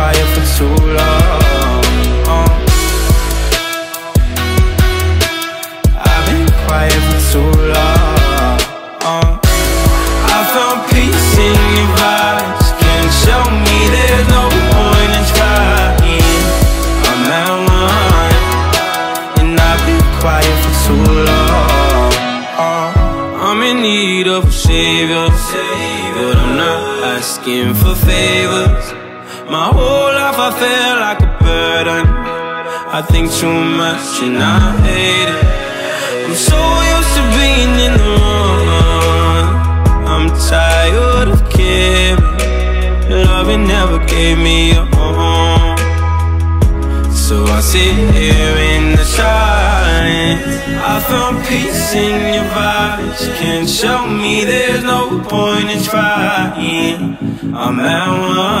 quiet for too long. I've been quiet for too long. I found peace in your vibes. Can't show me there's no point in trying. I'm at one, and I've been quiet for too long. I'm in need of a savior, but I'm not asking for favors. My whole life I feel like a burden. I think too much and I hate it. I'm so used to being in the wrong. I'm tired of caring. Loving never gave me a home. So I sit here in the silence. I found peace in your vibes. Can't show me there's no point in trying. I'm at one,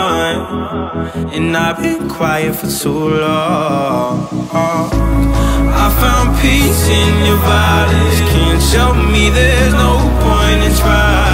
and I've been quiet for too long. I found peace in your violence. Can't show me there's no point in trying.